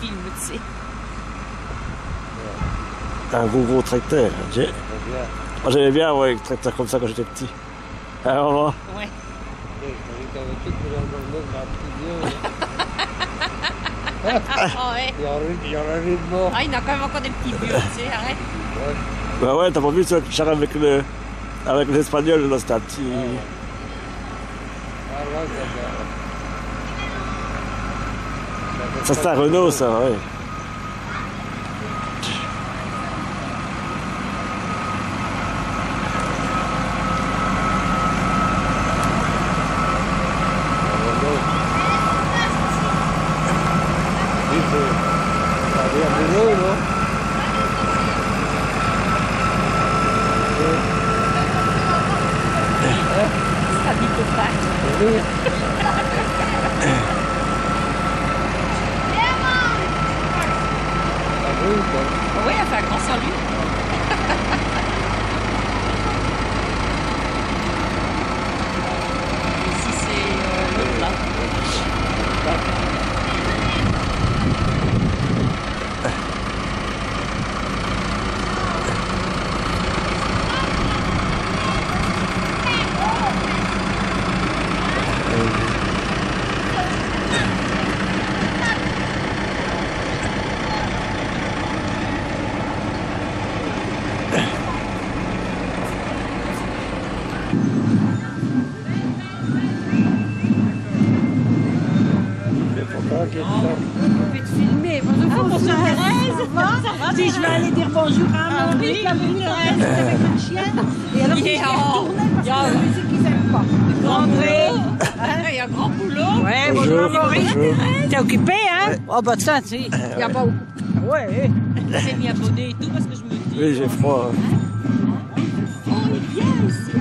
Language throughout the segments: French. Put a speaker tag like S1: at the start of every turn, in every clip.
S1: film, tu sais.
S2: Un gros gros tracteur. J'ai-
S3: Bien.
S2: Moi j'aimais bien ouais, un tracteur comme ça quand j'étais petit. Un moment.
S1: Ouais. Ah ouais.
S3: Il y en a- il y en a une de mort.
S1: Ah, il y en a quand même encore des petits vieux, tu sais, arrête.
S3: Ouais.
S2: Bah ouais, t'as pas vu ça, char avec le. Avec les Espagnols, là, c'était un petit.
S3: Ah, là, ça-
S2: Ça c'était un Renault, ça.
S3: Oui, c'est- ça a l'air de l'eau, non
S1: Ça dit tout pas.
S3: Oui. Oui,
S1: un grand salut. Ici, c'est euh, l'autre là.
S3: C'est pourquoi qu'il y a ça.
S4: On peut te filmer. Bonjour, bonjour Thérèse. Ça va Si je vais aller dire bonjour à mon fils, la venue Thérèse avec un chien. Et alors, il
S1: Yeah.
S4: que la musique, ils n'aiment pas.
S1: Grand. Il y a un grand boulot.
S4: Ouais,
S2: Bonjour, bonjour.
S4: T'es occupé, hein? Oh, bah ça, si. Il n'y a pas beaucoup. Ouais.
S1: J'ai mis abonné et tout parce que je me dis.
S2: Oui, j'ai froid.
S1: Oh, il est bien ici,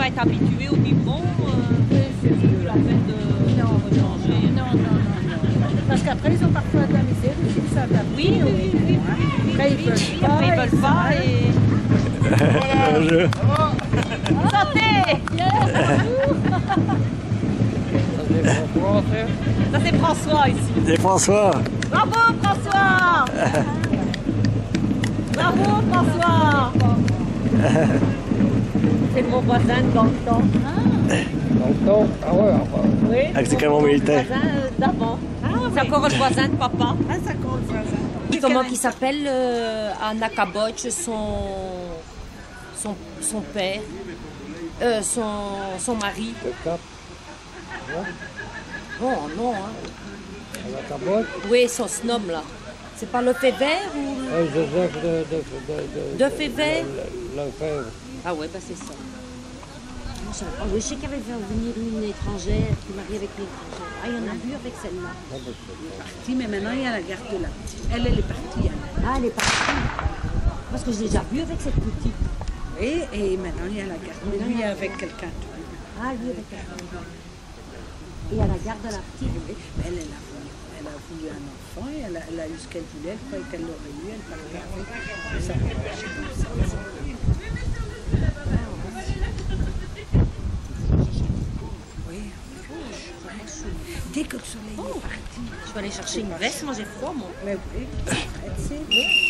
S4: va
S1: être habitué au biberon, euh,
S4: Oui, c'est
S1: plus
S4: mieux.
S1: la peine de,
S4: Non,
S1: de changer.
S4: non, non, non, non. Parce qu'après, ils ont parfois de la misère s'adapter.
S1: Oui, oui, oui, oui, oui.
S4: Après, ils veulent pas.
S1: après, ils veulent pas
S4: savent.
S1: Et...
S2: Bonjour.
S1: Santé
S3: Ça, c'est François, ça.
S1: Ça c'est François ici.
S2: C'est François
S1: Bravo François Bravo François C'est mon voisin de dans le temps.
S3: Dans le temps Ah ouais, enfin.
S1: Oui.
S2: Avec ses
S1: mon
S2: camions militaires.
S1: voisin euh, d'avant. c'est encore le voisin de papa.
S4: Ah, ça compte, voisin.
S1: Comment il s'appelle euh, à Nakaboch, son, son, son père, euh, son, son mari.
S3: Le cap
S1: Non, non, hein.
S3: à la cabote.
S1: Oui, son snob là. C'est pas le fait vert ou
S3: Euh, Joseph de... De, de, de,
S1: De Févert
S3: Le, le.
S1: Ah ouais, bah c'est ça.
S5: je. Oui, sais qu'il avait fait venir une étrangère qui mariait avec une étrangère. Ah, il y en a vu avec celle-là.
S4: Si, mais maintenant, il y a la garde petite. Elle, elle est partie. elle.
S5: Ah, elle est partie. Parce que je l'ai déjà vue avec cette petite.
S4: Et, et maintenant, il y a la garde. Mais lui, il est avec quelqu'un.
S5: Ah, lui avec elle. Et à la garde de la petite.
S4: Mais elle, elle a voulu, elle a voulu un enfant et elle a, elle a eu ce qu'elle voulait. Elle croyait qu'elle l'aurait eu. Elle partait avec. Et ça a marché comme ça. Oui, dès que le soleil est parti.
S1: Je vais aller chercher une veste, moi j'ai froid, moi.
S4: Mais oui, c'est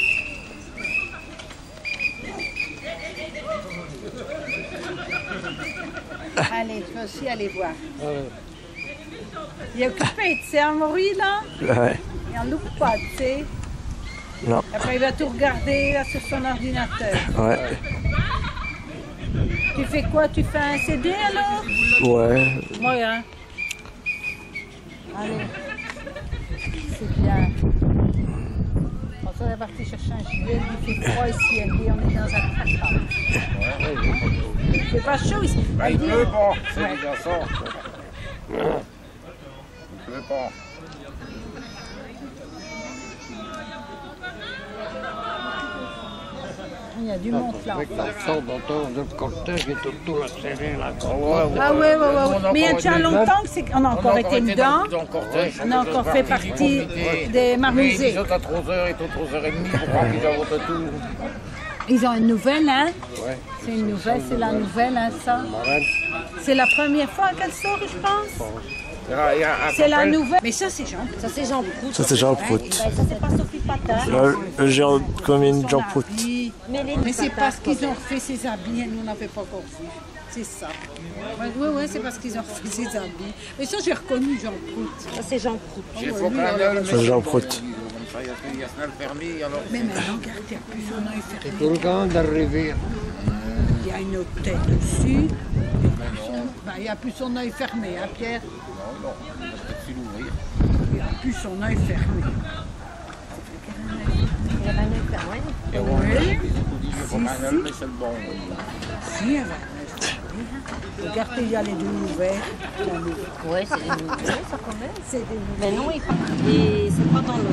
S4: Allez, je vais aussi aller voir.
S3: Ah ouais.
S4: Il est occupé, tu sais, Amaury, là?
S2: Ouais.
S4: Il en loupe pas, tu sais.
S2: Non.
S4: Après, il va tout regarder là, sur son ordinateur.
S2: Ouais.
S4: Tu fais quoi? Tu fais un CD alors?
S2: Ouais.
S4: Oui, hein. Allez. C'est bien. Est parti chercher un gilet, il fait froid ici, elle dit on est dans un. Il fait pas chaud ici.
S6: Bah, il pleut pas, c'est déjà ça. Il pleut pas.
S4: Y a du monde là.
S3: Cortège serré.
S4: Ah ouais, ouais, ouais. ouais. Mais il y a déjà longtemps que c'est qu'on a encore été dedans. On a encore fait partie des marmusées.
S6: Ils sont à 3h et 3h30 pour remplir la route tout.
S4: Ils ont une nouvelle, hein
S6: Ouais.
S4: C'est une nouvelle, c'est la nouvelle, hein, ça. C'est la première fois qu'elle sort, je pense. C'est la nouvelle. Mais ça, c'est Jean.
S5: Ça, c'est Jean Prout.
S2: Ça, c'est Jean Prout.
S5: Ben, ça, c'est pas Sophie Patin.
S2: Le, le géant commune Jean Prout.
S5: Mais,
S4: c'est parce qu'ils ont refait ses habits et nous, on n'avait pas encore vu. C'est ça. Oui, ouais, c'est parce qu'ils ont refait ses habits. Mais ça, j'ai reconnu Jean Prout.
S5: Ça, c'est Jean Prout.
S6: Œil,
S2: C'est Jean Prout.
S4: Mais maintenant, regarde, il n'y a plus son œil
S3: C'est
S4: fermé.
S3: tout le temps d'arriver.
S4: Il y a une autre tête dessus. Il n'y a plus son- ben, il n'y a plus son œil fermé, hein, Pierre?
S6: Non, non.
S4: Il n'y a plus son œil fermé.
S6: On
S4: Oui.
S6: dit, il mais c'est le
S4: les deux ouverts.
S5: Ouais, c'est des nouvelles, ça, quand même.
S4: C'est des
S5: Mais non, il et c'est pas dans le.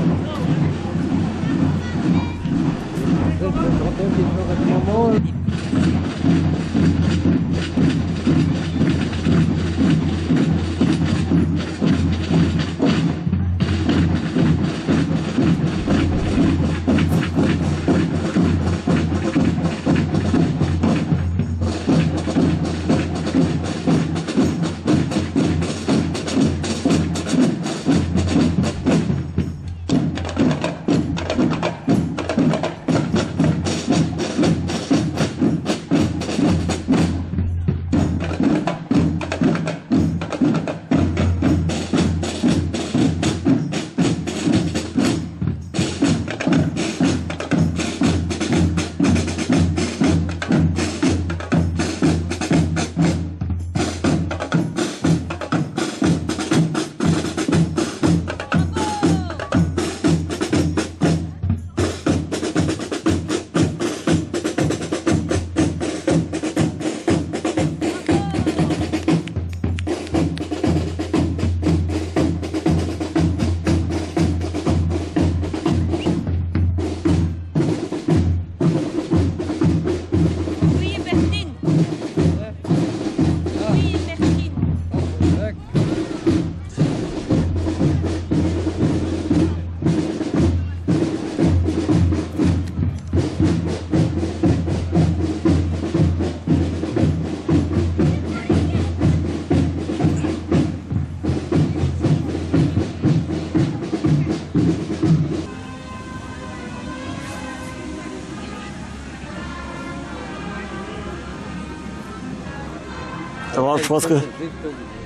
S2: Je pense que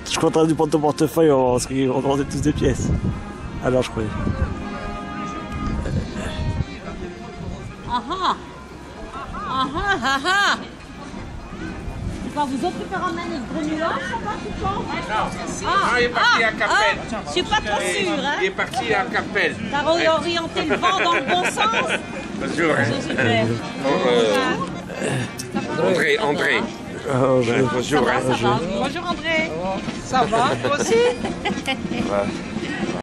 S2: je suis content du porte portefeuille on vont demander tous des pièces. Alors, je croyais.
S1: Ah ah. Ah ah ah ah.
S5: Vous autres qui faire ramener le gros nuage, ça va, tu penses?
S6: Ah, il est parti à Capelle.
S1: Ah, je suis pas trop sûre, hein.
S6: Il est parti à Capelle.
S1: T'as orienté le vent dans le bon sens?
S6: Bonjour.
S1: C'est super.
S6: André, André.
S2: Euh,
S1: Ouais, bonjour.
S4: Bonjour André. Ça va, toi aussi?
S1: Ouais.